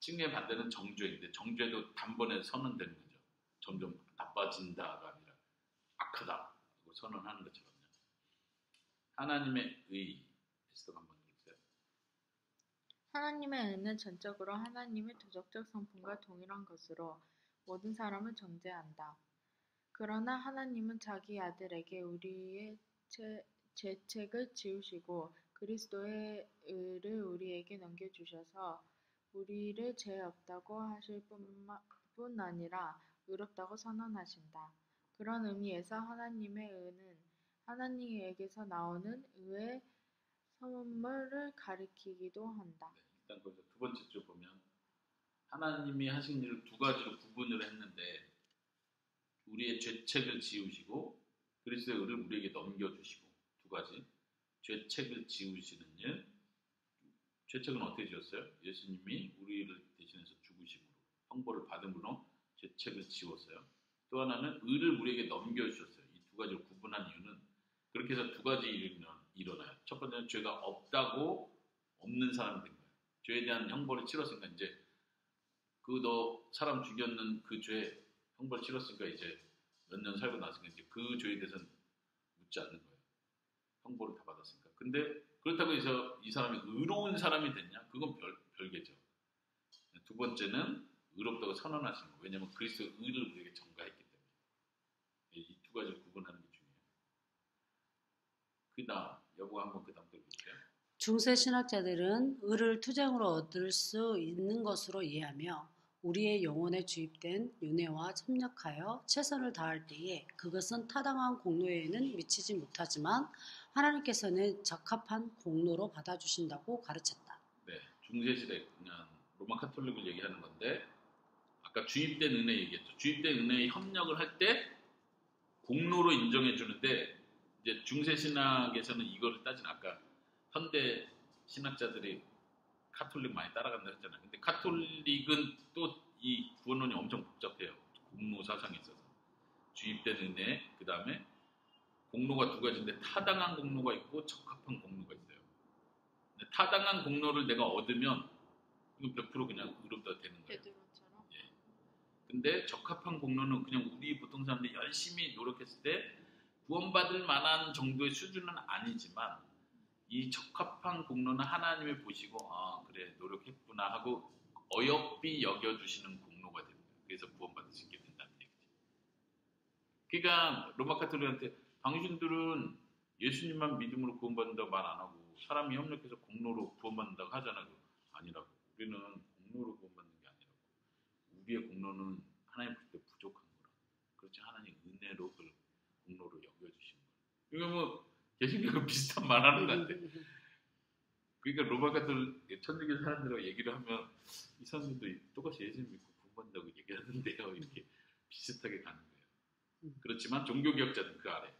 칭의 반대는 정죄인데 정죄도 단번에 선언되는 거죠. 점점 나빠진다가 아니라 악하다고 선언하는 것처럼요. 하나님의 의 에스더가 한번. 하나님의 은은 전적으로 하나님의 도덕적 성품과 동일한 것으로 모든 사람을 정죄한다. 그러나 하나님은 자기 아들에게 우리의 죄, 죄책을 지우시고 그리스도의 의를 우리에게 넘겨주셔서 우리를 죄 없다고 하실 뿐만, 뿐 아니라 의롭다고 선언하신다. 그런 의미에서 하나님의 의는 하나님에게서 나오는 의의 선물을 가리키기도 한다. 네, 일단 거기서 두 번째 줄 보면 하나님이 하신 일을 두 가지로 구분을 했는데 우리의 죄책을 지우시고 그리스도의 의를 우리에게 넘겨주시고 두 가지 죄책을 지우시는 일 죄책은 어떻게 지었어요? 예수님이 우리를 대신해서 죽으심으로 형벌을 받음으로 죄책을 지웠어요. 또 하나는 의를 우리에게 넘겨주셨어요. 이 두 가지를 구분한 이유는 그렇게 해서 두 가지 일이 일어나요. 첫 번째는 죄가 없다고 없는 거예요. 죄에 대한 형벌을 치렀으니까 이제 그 너 사람 죽였는 그 죄 형벌 치렀으니까 이제 몇 년 살고 나서니까 이제 그 죄에 대해서는 묻지 않는 거예요. 형벌을 다 받았으니까. 근데 그렇다고 해서 이 사람이 의로운 사람이 됐냐? 그건 별, 별개죠. 두 번째는 의롭다고 선언하시는 거예요. 왜냐하면 그리스도 의를 우리에게 전가했기 때문에. 이 두 가지를 구분하는 게 중요해요. 그 다음 여보 한번 그 다음. 중세 신학자들은 을을 투쟁으로 얻을 수 있는 것으로 이해하며 우리의 영혼에 주입된 윤회와 협력하여 최선을 다할 때에 그것은 타당한 공로에는 미치지 못하지만 하나님께서는 적합한 공로로 받아주신다고 가르쳤다. 네, 중세시대 그냥 로마 카톨릭을 얘기하는 건데 아까 주입된 은혜 얘기했죠. 주입된 은혜에 협력을 할 때 공로로 인정해 주는데 이제 중세 신학에서는 이거를 따진 아까 현대 신학자들이 카톨릭 많이 따라간다 했잖아요. 근데 카톨릭은 또 이 구원론이 엄청 복잡해요. 공로 사상에 있어서 주입된 은혜 그 다음에 공로가 두 가지인데 타당한 공로가 있고 적합한 공로가 있어요. 근데 타당한 공로를 내가 얻으면 이건 100% 그냥 의롭다 되는 거예요. 베드로처럼. 근데 적합한 공로는 그냥 우리 보통 사람들이 열심히 노력했을 때 구원받을 만한 정도의 수준은 아니지만 이 적합한 공로는 하나님이 보시고 아 그래 노력했구나 하고 어여삐 여겨주시는 공로가 됩니다. 그래서 구원받을 수 있게 된다는 얘기죠. 그러니까 로마 카톨릭한테 당신들은 예수님만 믿음으로 구원받는다고 말 안 하고 사람이 협력해서 공로로 구원받는다고 하잖아요. 아니라고. 우리는 공로로 구원받는 게 아니라고. 우리의 공로는 하나님 볼 때 부족한 거라. 그렇지 하나님 은혜로 그걸 공로로 여겨주시는 거예요. 이거 뭐 예수님과 비슷한 말 하는 것 같아. 그러니까 로마 같은 천주교 사람들하고 얘기를 하면 이 사람들도 똑같이 예수님 믿고 구원받는다고 얘기하는데요. 이렇게 비슷하게 가는 거예요. 음. 그렇지만 종교개혁자는 그 아래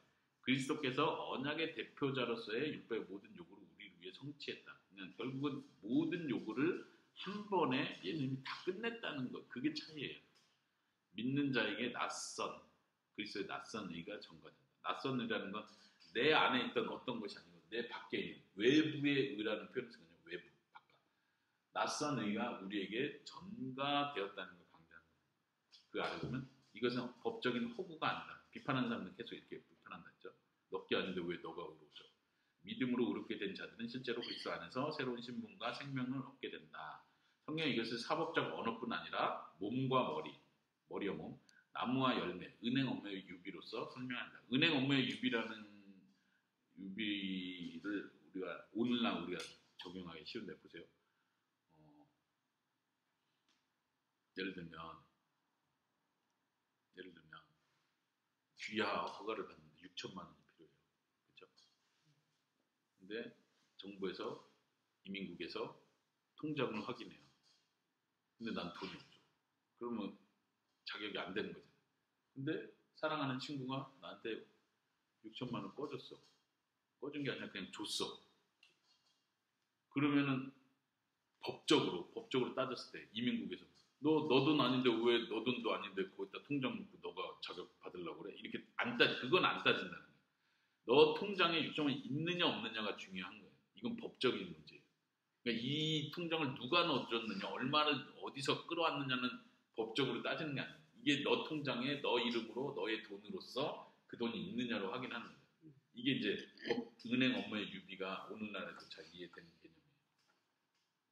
그리스도께서 언약의 대표자로서의 율법의 모든 요구를 우리를 위해 성취했다. 그냥 결국은 모든 요구를 한 번에 예수님이 다 끝냈다는 것 그게 차이예요. 믿는 자에게 낯선 그리스도의 낯선 의가 전가된다. 낯선 의라는 건 내 안에 있던 어떤 것이 아니고 내 밖에 있는 외부의 의라는 표현을 쓰거든요. 외부, 바깥. 낯선 의가 우리에게 전가되었다는 걸 강조하는 거예요. 그 아래 보면 이것은 법적인 허구가 아니다. 비판하는 사람들은 계속 이렇게 비판한다 했죠. 너 게 아닌데 왜 너가 의로워져? 믿음으로 의롭게 된 자들은 실제로 그리스도 안에서 새로운 신분과 생명을 얻게 된다. 성경이 이것을 사법적 언어뿐 아니라 몸과 머리, 머리와 몸, 나무와 열매, 은행 업무의 유비로서 설명한다. 은행 업무의 유비라는 유비를 우리가 오늘날 우리가 적용하기 쉬운데 보세요. 어, 예를 들면 예를 들면 귀하 허가를 받는데 6천만 원이 필요해요. 그렇죠? 근데 정부에서 이민국에서 통장을 확인해요. 근데 난 돈이 없어. 그러면 자격이 안 되는 거잖아요. 근데 사랑하는 친구가 나한테 6천만 원 꺼줬어. 꺼준 게 아니라 그냥 줬어. 그러면은 법적으로 법적으로 따졌을 때 이민국에서 너 너 돈 아닌데 왜 너 돈도 아닌데 거기다 통장 넣고 너가 자격 받으려고 그래? 이렇게 안 따, 그건 안 따진다는 거예요. 너 통장에 6천만 원이 있느냐 없느냐가 중요한 거예요. 이건 법적인 문제예요. 그러니까 이 통장을 누가 넣어줬느냐, 얼마를 어디서 끌어왔느냐는 법적으로 따지는 게 아니에요. 이게 너 통장에 너 이름으로 너의 돈으로서 그 돈이 있느냐로 확인하는 거예요. 이게 이제 법, 은행 업무의 유비가 오늘날에도 잘 이해되는 개념이에요.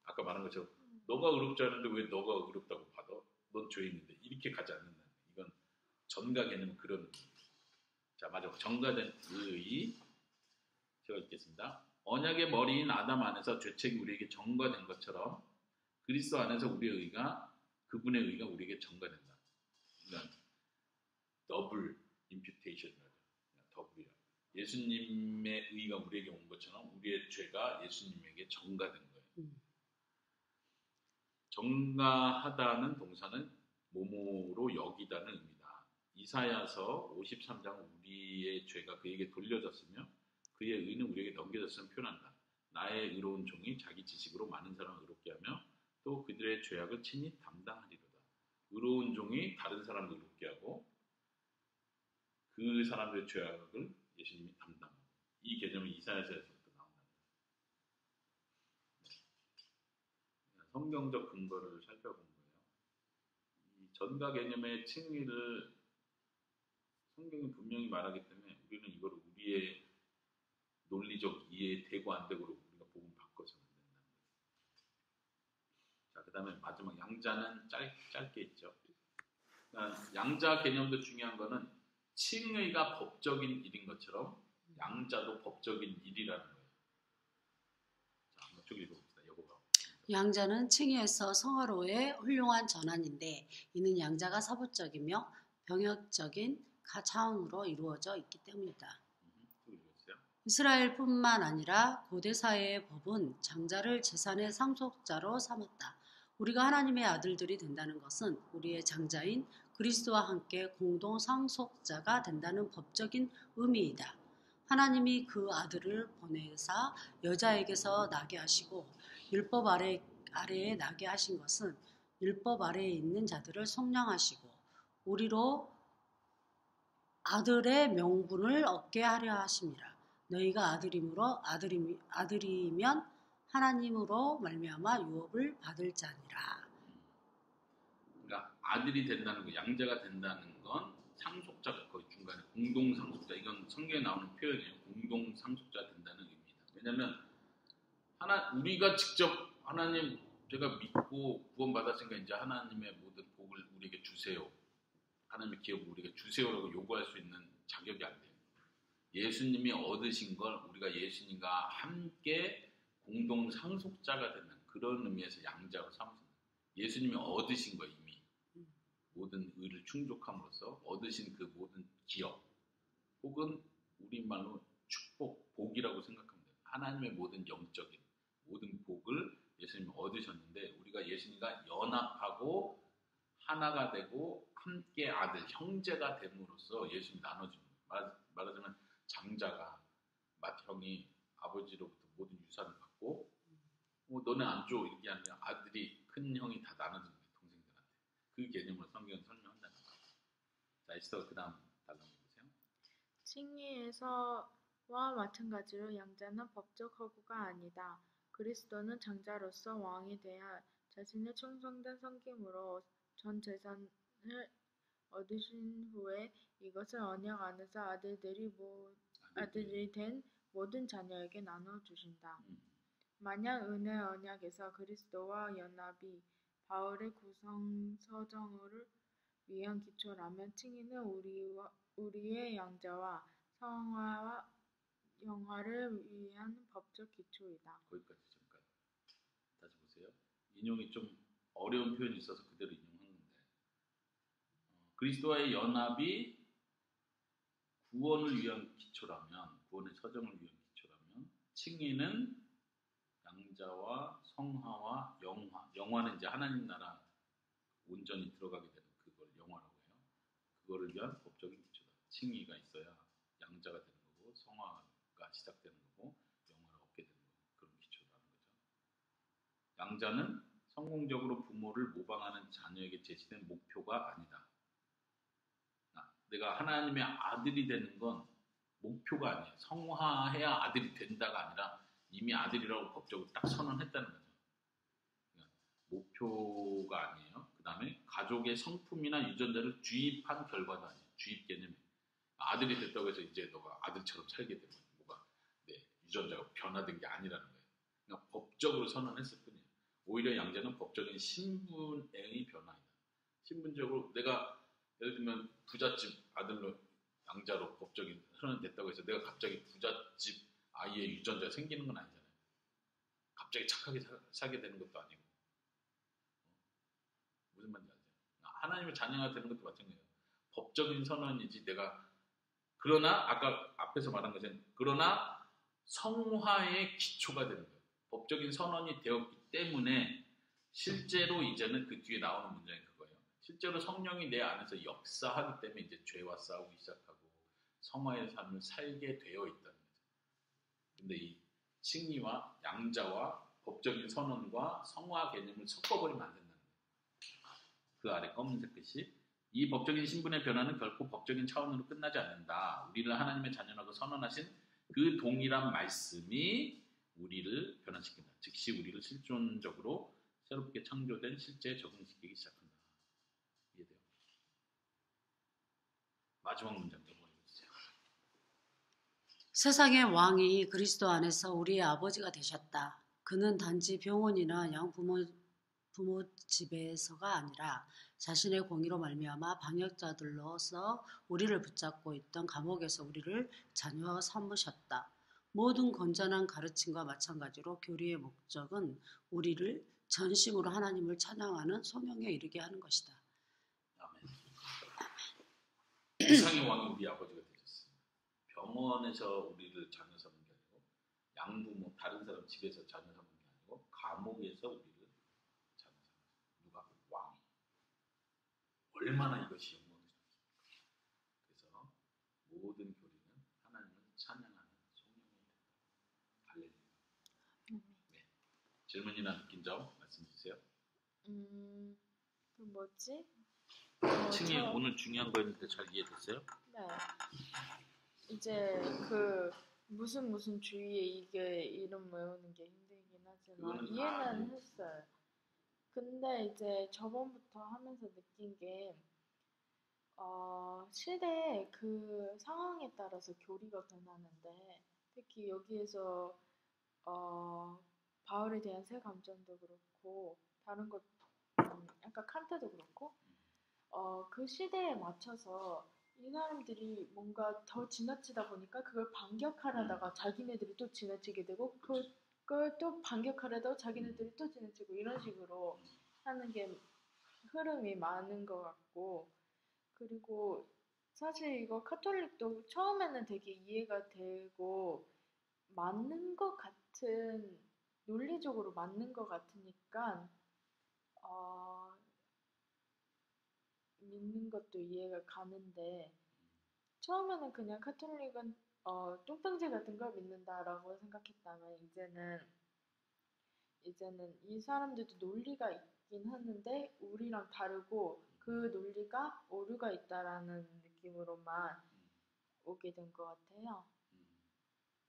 아까 말한 것처럼 너가 의롭지 않은데 왜 너가 의롭다고 받아? 넌 죄인인데 이렇게 가지 않는다. 이건 전가 개념은 그런 의미입니다. 자 마지막 전가된 의 제가 읽겠습니다. 언약의 머리인 아담 안에서 죄책이 우리에게 전가된 것처럼 그리스도 안에서 우리의 의가 그분의 의가 우리에게 전가된다. 그러니까 더블. 더블이라. 예수님의 의가 우리에게 온 것처럼 우리의 죄가 예수님에게 전가된 거예요. 음. 정가하다는 동사는 모모로 여기다는 의미다. 이사야서 53장 우리의 죄가 그에게 돌려졌으며 그의 의는 우리에게 넘겨졌음을 표현한다. 나의 의로운 종이 자기 지식으로 많은 사람을 의롭게 하며 또 그들의 죄악을 친히 담당하리로다. 의로운 종이 다른 사람을 의롭게 하고 그 사람들의 죄악을 예수님이 담당하고 이 개념이 이사야서에서부터 나온다. 성경적 근거를 살펴본 거예요. 이 전가 개념의 칭의를 성경이 분명히 말하기 때문에 우리는 이걸 우리의 논리적 이해 되고 안 되고로 우리가 복음 바꿔서는 안 된다는 거예요. 자, 그 다음에 마지막 양자는 짧, 짧게 있죠. 그러니까 양자 개념도 중요한 거는 칭의가 법적인 일인 것처럼 양자도 법적인 일이라는 거예요. 쭉 읽어봅시다. 여보가. 양자는 칭의에서 성화로의 훌륭한 전환인데 이는 양자가 사부적이며 병역적인 가 차원으로 이루어져 있기 때문이다. 음. 이스라엘뿐만 아니라 고대 사회의 법은 장자를 재산의 상속자로 삼았다. 우리가 하나님의 아들들이 된다는 것은 우리의 장자인 그리스도와 함께 공동 상속자가 된다는 법적인 의미이다. 하나님이 그 아들을 보내사 여자에게서 나게 하시고 율법 아래, 아래에 나게 하신 것은 율법 아래에 있는 자들을 속량하시고 우리로 아들의 명분을 얻게 하려 하심이라. 너희가 아들이므로 아들이, 아들이면 하나님으로 말미암아 유업을 받을 자니라. 아들이 된다는 거, 양자가 된다는 건 상속자가 거의 중간에 공동 상속자. 이건 성경에 나오는 표현이에요. 공동 상속자 된다는 의미입니다. 왜냐하면 하나 우리가 직접 하나님 제가 믿고 구원 받았으니까 이제 하나님의 모든 복을 우리에게 주세요. 하나님의 기업을 우리에게 주세요라고 요구할 수 있는 자격이 안 돼요. 예수님이 얻으신 걸 우리가 예수님과 함께 공동 상속자가 되는 그런 의미에서 양자로 삼습니다. 예수님이 얻으신 거 이미 음. 모든 의를 충족함으로써 얻으신 그 모든 기업 혹은 우리말로 축복, 복이라고 생각하면 돼요. 하나님의 모든 영적인 모든 복을 예수님이 얻으셨는데 우리가 예수님과 연합하고 하나가 되고 함께 아들, 형제가 됨으로써 예수님. 말, 말하자면 장자가 맏형이 아버지로부터 모든 유산을 받고 뭐 너네 안 줘 이렇게 하면 아들이 큰 형이 다 나눠주는 그 개념을 성경은 설명한다는 거예요. 자 이스터 그다음 달랑 보세요. 칭의에서와 마찬가지로 양자는 법적 허구가 아니다. 그리스도는 장자로서 왕이 되어 자신의 충성된 섬김으로 전 재산을 얻으신 후에 이것을 언약 안에서 아들들이 모, 아들이 된 모든 자녀에게 나눠 주신다. 음, 만약 은혜 언약에서 그리스도와 연합이 바울의 구성 서정을 위한 기초라면 칭의는 우리와 우리의 양자와 성화와 영화를 위한 법적 기초이다. 거기까지 잠깐 다시 보세요. 인용이 좀 어려운 표현이 있어서 그대로 인용한 건데 어, 그리스도와의 연합이 구원을 위한 기초라면 구원의 서정을 위한 기초라면 칭의는 양자와 성화와 영화 영화는 이제 하나님 나라 온전히 들어가게 되는 그걸 영화라고 해요. 그거를 위한 법적인 기초다. 칭의가 있어야 양자가 되는 거고 성화가 시작되는 거고 영화를 얻게 되는 거고 그런 기초라는 거죠. 양자는 성공적으로 부모를 모방하는 자녀에게 제시된 목표가 아니다. 아, 내가 하나님의 아들이 되는 건 목표가 아니에요. 성화해야 아들이 된다가 아니라 이미 아들이라고 법적으로 딱 선언했다는 거죠. 목표가 아니에요. 그 다음에 가족의 성품이나 유전자를 주입한 결과도 아니에요. 주입 개념이. 아들이 됐다고 해서 이제 너가 아들처럼 살게 되는 뭐가 네, 유전자가 변화된 게 아니라는 거예요. 그러니까 법적으로 선언했을 뿐이에요. 오히려 양자는 법적인 신분의 변화이다. 신분적으로 내가 예를 들면 부잣집 아들로 양자로 법적인 선언됐다고 해서 내가 갑자기 부잣집 아이의 유전자가 생기는 건 아니잖아요. 갑자기 착하게 사, 살게 되는 것도 아니고 어? 무슨 말인지 알죠? 하나님의 자녀가 되는 것도 마찬가지예요. 법적인 선언이지 내가 그러나 아까 앞에서 말한 것은 그러나 성화의 기초가 되는 거예요. 법적인 선언이 되었기 때문에 실제로 이제는 그 뒤에 나오는 문장이 그거예요. 실제로 성령이 내 안에서 역사하기 때문에 이제 죄와 싸우기 시작하고 성화의 삶을 살게 되어 있다는 거죠. 근데 이 칭의와 양자와 법적인 선언과 성화 개념을 섞어버리면 안 거예요. 그 아래 검은색 글씨 이 법적인 신분의 변화는 결코 법적인 차원으로 끝나지 않는다. 우리를 하나님의 자녀라고 선언하신 그 동일한 말씀이 우리를 변화시킨다. 즉시 우리를 실존적으로 새롭게 창조된 실제에 적응시키기 시작한다. 이해돼요? 마지막 문장 좀 보여주세요. 세상의 왕이 그리스도 안에서 우리의 아버지가 되셨다. 그는 단지 병원이나 양부모 부모 집에서가 아니라 자신의 공의로 말미암아 방역자들로서 우리를 붙잡고 있던 감옥에서 우리를 자녀 삼으셨다. 모든 건전한 가르침과 마찬가지로 교리의 목적은 우리를 전심으로 하나님을 찬양하는 소명에 이르게 하는 것이다. 아멘. 세상의 왕이 우리 아버지가 되셨습니다. 병원에서 우리를 자녀 삼은 게 아니고 양부모 다른 사람 집에서 자녀 삼은 게 아니고 감옥에서 우리를 자녀 삼은 누가 왕이 얼마나 이것이 영광스럽습니까? 그래서 모든 교리는 하나님을 찬양하는 소명이 된다. 할렐루야. 질문이나 느낀 점 말씀 주세요. 음, 그 뭐지? 어, 층이 저- 오늘 중요한 거였는데 잘 이해됐어요? 네. 이제 그 무슨 무슨 주의에 이게 이름 외우는 게 힘들긴 하지만 이해는. 했어요. 근데 이제 저번부터 하면서 느낀 게 어, 시대 그 상황에 따라서 교리가 변하는데 특히 여기에서 어, 바울에 대한 새 감정도 그렇고 다른 것 음, 약간 칸트도 그렇고 어, 그 시대에 맞춰서 이 사람들이 뭔가 더 지나치다 보니까 그걸 반격하려다가 자기네들이 또 지나치게 되고 그 걸 또 반격하려다가 자기네들이 또 지나치고 이런 식으로 하는 게 흐름이 많은 것 같고. 그리고 사실 이거 카톨릭도 처음에는 되게 이해가 되고 맞는 것 같은 논리적으로 맞는 것 같으니까 어, 믿는 것도 이해가 가는데 처음에는 그냥 카톨릭은 어, 똥방지 같은 걸 믿는다라고 생각했다면 이제는 이제는 이 사람들도 논리가 있긴 하는데 우리랑 다르고 그 논리가 오류가 있다라는 느낌으로만 오게 된 것 같아요. 음.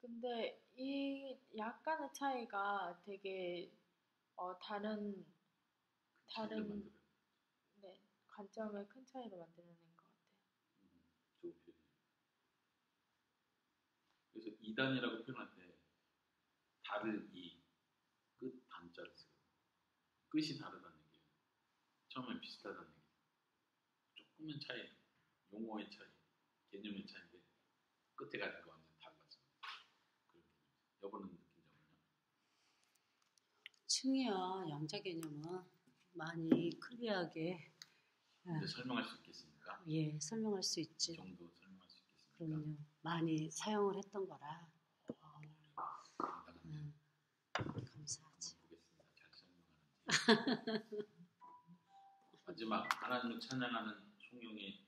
근데 이 약간의 차이가 되게 어, 다른 다른 다른-. 네, 관점을 큰 차이로 만들어낸 것 같아요. 음, 좋은 표현이에요. 그래서 이단이라고 표현할 때 달을 이끝 단자를 쓰고 끝이 다르다는 얘기예요. 처음엔 비슷하다는 얘기. 조금은 차이, 용어의 차이, 개념의 차이인데 끝에 가는 거 완전 달라서. 여보는 느낀 점은요? 층이와 영자 개념은 많이 클리어하게 근데 설명할 수 있겠습니까? 예, 설명할 수이 있지. 정도 설명할 수 있겠습니까? 그럼요. 많이 사용을 했던 거라. 음, 감사하지. 마지막 하나님을 찬양하는 성령의